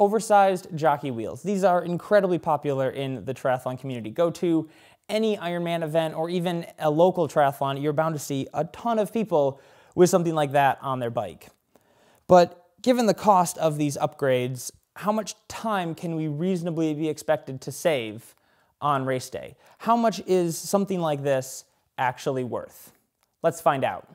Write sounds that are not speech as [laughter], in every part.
Oversized jockey wheels. These are incredibly popular in the triathlon community. Go to any Ironman event or even a local triathlon, you're bound to see a ton of people with something like that on their bike. But given the cost of these upgrades, how much time can we reasonably be expected to save on race day? How much is something like this actually worth? Let's find out.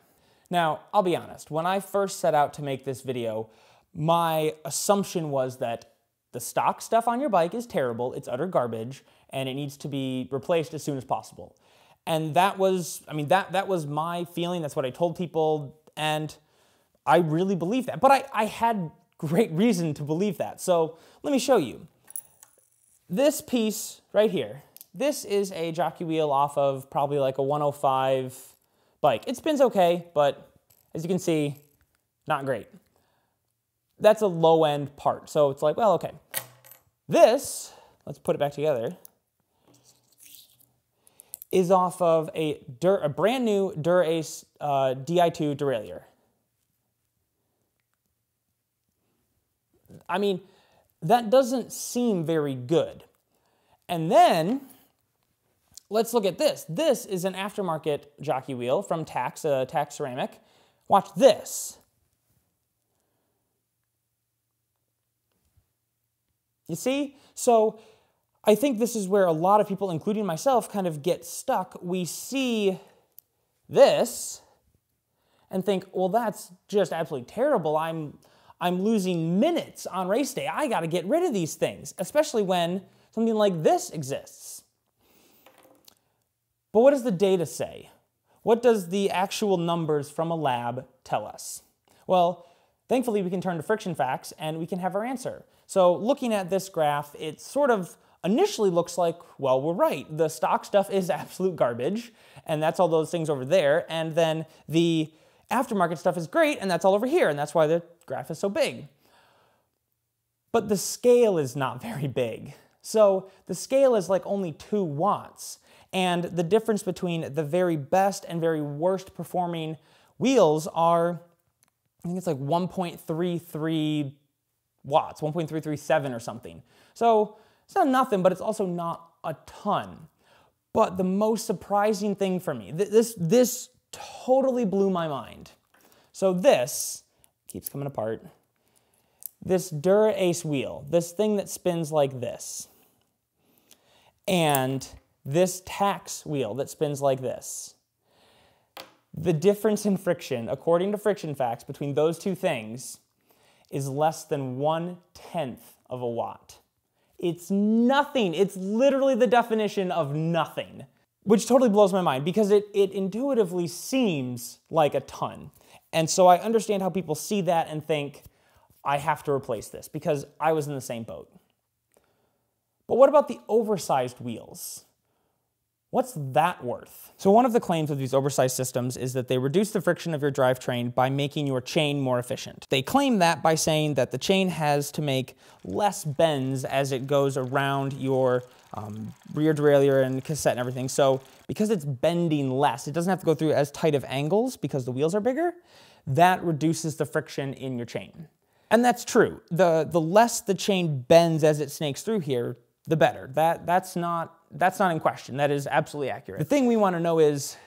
Now, I'll be honest, when I first set out to make this video, my assumption was that the stock stuff on your bike is terrible, it's utter garbage, and it needs to be replaced as soon as possible. And that was, I mean, that, that was my feeling, that's what I told people, and I really believe that. But I, I had great reason to believe that. So let me show you. This piece right here, this is a jockey wheel off of probably like a 105 bike. It spins okay, but as you can see, not great. That's a low end part. So it's like, well, okay. This, let's put it back together, is off of a, Dur a brand new Dura-Ace uh, Di2 derailleur. I mean, that doesn't seem very good. And then, let's look at this. This is an aftermarket jockey wheel from Tacx, uh, Tacx Ceramic. Watch this. You see? So I think this is where a lot of people, including myself, kind of get stuck. We see this and think, well, that's just absolutely terrible. I'm I'm losing minutes on race day. I got to get rid of these things, especially when something like this exists. But what does the data say? What does the actual numbers from a lab tell us? Well, thankfully we can turn to friction facts and we can have our answer. So looking at this graph, it sort of initially looks like, well, we're right. The stock stuff is [laughs] absolute garbage, and that's all those things over there. And then the aftermarket stuff is great, and that's all over here, and that's why the graph is so big. But the scale is not [laughs] very big. So the scale is like only two watts. And the difference between the very best and very worst performing wheels are, I think it's like 1.33 watts, 1.337 or something. So it's not nothing, but it's also not a ton. But the most surprising thing for me, this, this totally blew my mind. So this keeps coming apart. This Dura-Ace wheel, this thing that spins like this, and this Tacx wheel that spins like this. The difference in friction, according to friction facts, between those two things is less than one tenth of a watt. It's nothing. It's literally the definition of nothing, which totally blows my mind because it, it intuitively seems like a ton. And so I understand how people see that and think, I have to replace this because I was in the same boat. But what about the oversized wheels? What's that worth? So one of the claims of these oversized systems is that they reduce the friction of your drivetrain by making your chain more efficient. They claim that by saying that the chain has to make less bends as it goes around your um, rear derailleur and cassette and everything. So because it's bending less, it doesn't have to go through as tight of angles because the wheels are bigger, that reduces the friction in your chain. And that's true. The, the less the chain bends as it snakes through here, the better. That, that's, not, that's not in question. That is absolutely accurate. The thing we want to know is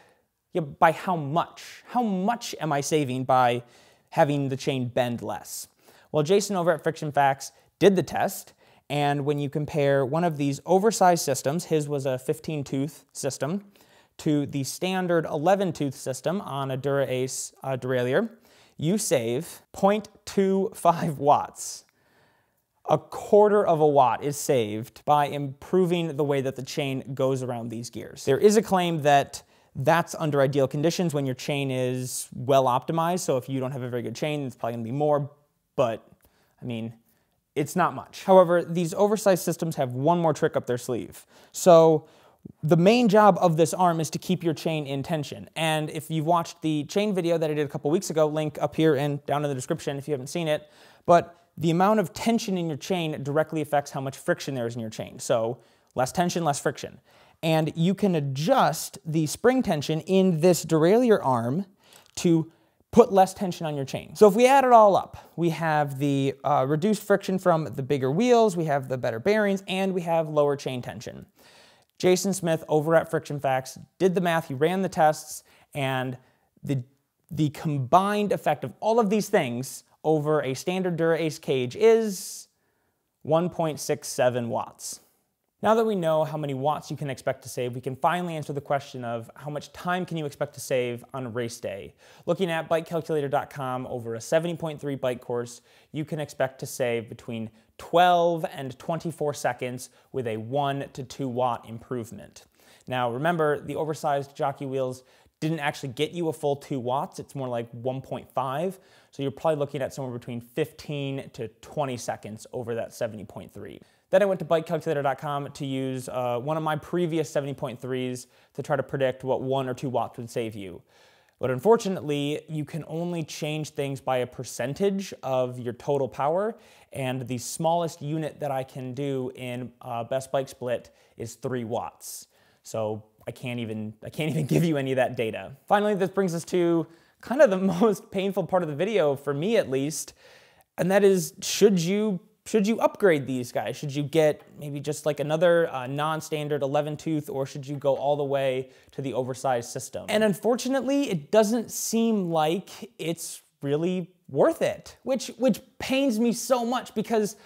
yeah, by how much? How much am I saving by having the chain bend less? Well, Jason over at Friction Facts did the test, and when you compare one of these oversized systems, his was a 15 tooth system, to the standard 11 tooth system on a Dura-Ace uh, derailleur, you save 0.25 watts a quarter of a watt is saved by improving the way that the chain goes around these gears. There is a claim that that's under ideal conditions when your chain is well optimized. So if you don't have a very good chain, it's probably gonna be more, but I mean, it's not much. However, these oversized systems have one more trick up their sleeve. So the main job of this arm is to keep your chain in tension. And if you've watched the chain video that I did a couple weeks ago, link up here and down in the description if you haven't seen it, but the amount of tension in your chain directly affects how much friction there is in your chain. So less tension, less friction. And you can adjust the spring tension in this derailleur arm to put less tension on your chain. So if we add it all up, we have the uh, reduced friction from the bigger wheels, we have the better bearings, and we have lower chain tension. Jason Smith over at Friction Facts did the math, he ran the tests, and the, the combined effect of all of these things over a standard Dura-Ace cage is 1.67 watts. Now that we know how many watts you can expect to save, we can finally answer the question of how much time can you expect to save on race day. Looking at bikecalculator.com over a 70.3 bike course, you can expect to save between 12 and 24 seconds with a 1 to 2 watt improvement. Now remember, the oversized jockey wheels didn't actually get you a full 2 watts, it's more like 1.5, so you're probably looking at somewhere between 15 to 20 seconds over that 70.3. Then I went to bikecalculator.com to use uh, one of my previous 70.3s to try to predict what one or two watts would save you. But unfortunately, you can only change things by a percentage of your total power, and the smallest unit that I can do in uh, Best Bike Split is three watts. So I can't even I can't [laughs] even give you any of that data. Finally, this brings us to kind of the [laughs] most painful part of the video for me at least, and that is should you should you upgrade these guys? Should you get maybe just like another uh, non-standard 11 tooth or should you go all the way to the oversized system? And unfortunately, it doesn't seem like it's really worth it, which, which pains me so much because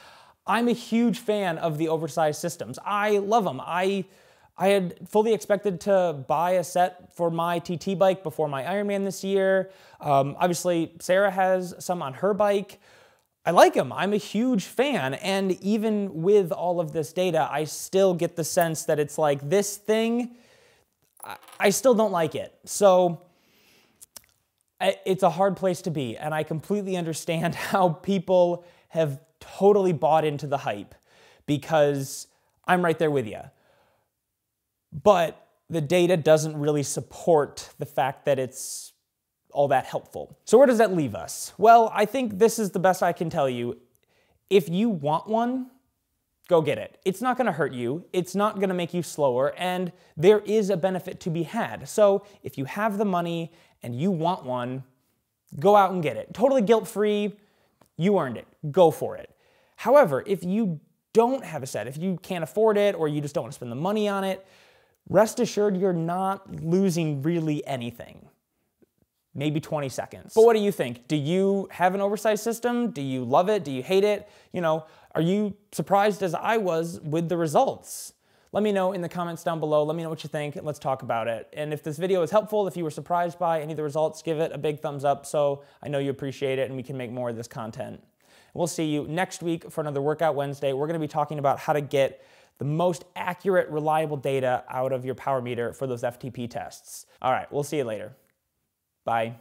I'm a huge fan of the oversized systems. I love them. I, I had fully expected to buy a set for my TT bike before my Ironman this year. Um, obviously, Sarah has some on her bike. I like him. I'm a huge fan. And even with all of this data, I still get the sense that it's like this thing, I still don't like it. So it's a hard place to be. And I completely understand [laughs] how people have totally bought into the hype because I'm right there with you. But the data doesn't really support the fact that it's all that helpful. So where does that leave us? Well, I think this is the best I can tell you. If you want one, go get it. It's not gonna hurt you, it's not gonna make you slower, and there is a benefit to be had. So if you have the money and you want one, go out and get it. Totally guilt-free, you earned it, go for it. However, if you don't have a set, if you can't afford it or you just don't wanna spend the money on it, rest assured you're not losing really anything maybe 20 seconds. But what do you think? Do you have an oversized system? Do you love it? Do you hate it? You know, are you surprised as I was with the results? Let me know in the comments down below. Let me know what you think. Let's talk about it. And if this video was helpful, if you were surprised by any of the results, give it a big thumbs up so I know you appreciate it and we can make more of this content. We'll see you next week for another Workout Wednesday. We're gonna be talking about how to get the most accurate, reliable data out of your power meter for those FTP tests. All right, we'll see you later. Bye.